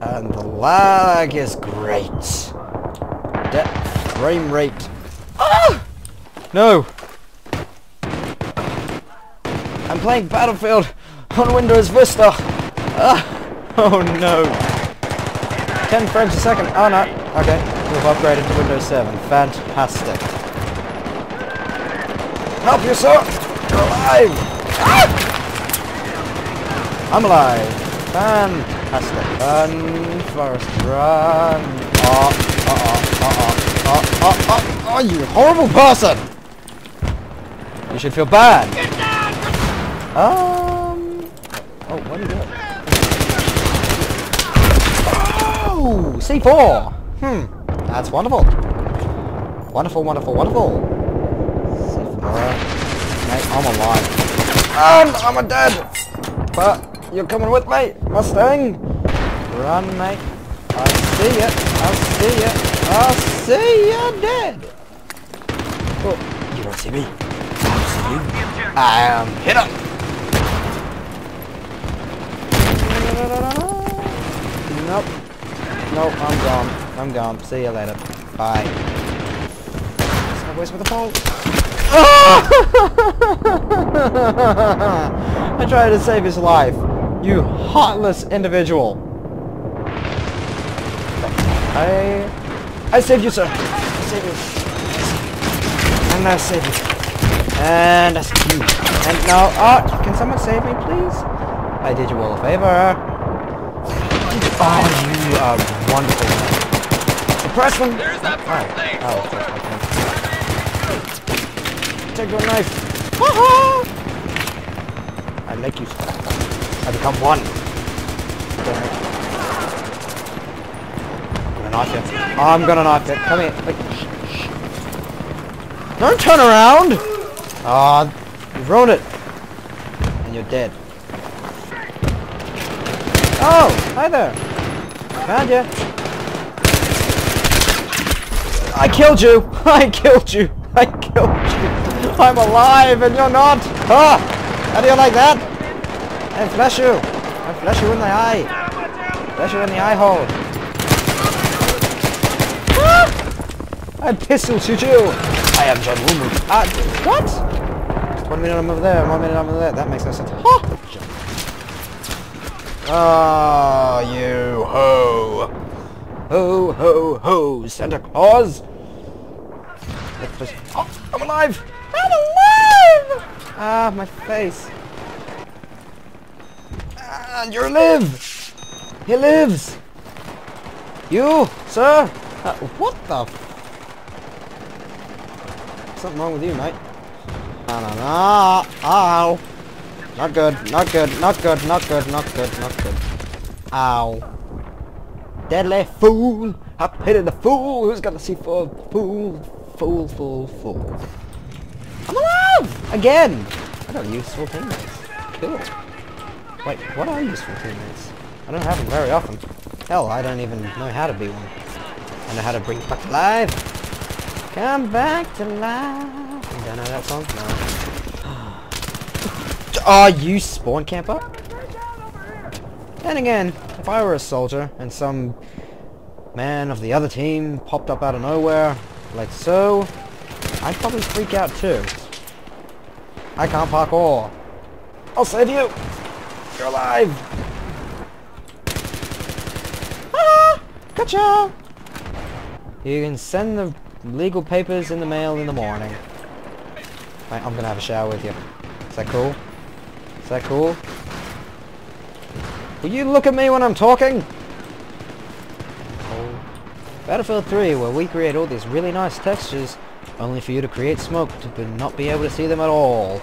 And the lag is great. De frame rate. Ah! No! I'm playing Battlefield on Windows Vista. Ah! Oh no. 10 frames a second. Oh no. Okay. We've upgraded to Windows 7. Fantastic. Help you, sir! You're alive! Ah! I'm alive. Fantastic. Run, Forrest, run. Oh, oh, oh, oh, oh, oh, oh, oh, you horrible person! You should feel bad. Um. Oh, what are you doing? Oh, C4. Hmm, that's wonderful. Wonderful, wonderful, wonderful. C4. Mate, I'm alive. And I'm a dead. But you're coming with me, Mustang. Run, mate. I see ya. I see ya. I see ya dead. Oh, you don't see me. I see you. I am hit up. Nope. Nope, I'm gone. I'm gone. See you later. Bye. Where's with the? I tried to save his life. You heartless individual. I... I saved you, sir. I saved you. And I saved you. And I saved you. And now... Oh, can someone save me, please? I did you all a favor. Oh, you are wonderful. Suppress them! There's that Oh, first oh, of course I can. Take your knife. I like you. I become one. Damn it. I'm gonna knife you. I'm gonna knife you. Come here. Like, shh, shh. Don't turn around! Ah, you've ruined it. And you're dead. Oh, hi there. Found you. I killed you. I killed you. I killed you. I'm alive and you're not. Ah, how do you like that? I flash you. I flash you in the eye. Flash you in the eye hole. Ah! I pistol shoot you. I am John Woo. Ah, what? One minute I'm over there. One minute I'm over there. That makes no sense. Ha! Ah, you ho! Ho, ho, ho, Santa Claus! Let's just... Oh, I'm alive! I'm alive! Ah, my face. And you live! He lives! You, sir! Uh, what the f... Something wrong with you, mate. No, no, no! Ow! Not good, not good, not good, not good, not good, not good. Ow. Deadly fool! I pity the fool who's got the C4 fool, fool, fool, fool. I'm alive! Again! I got useful teammates. Cool. Wait, what are useful teammates? I don't have them very often. Hell, I don't even know how to be one. I know how to bring back to life. Come back to life. You don't know that song? No. Are you spawn camper? And again, if I were a soldier and some man of the other team popped up out of nowhere, like so, I'd probably freak out too. I can't parkour. I'll save you! You're alive! Ah! Gotcha! You can send the legal papers in the mail in the morning. Right, I'm gonna have a shower with you. Is that cool? Is that cool? Will you look at me when I'm talking? Oh. Battlefield 3, where we create all these really nice textures, only for you to create smoke to not be able to see them at all.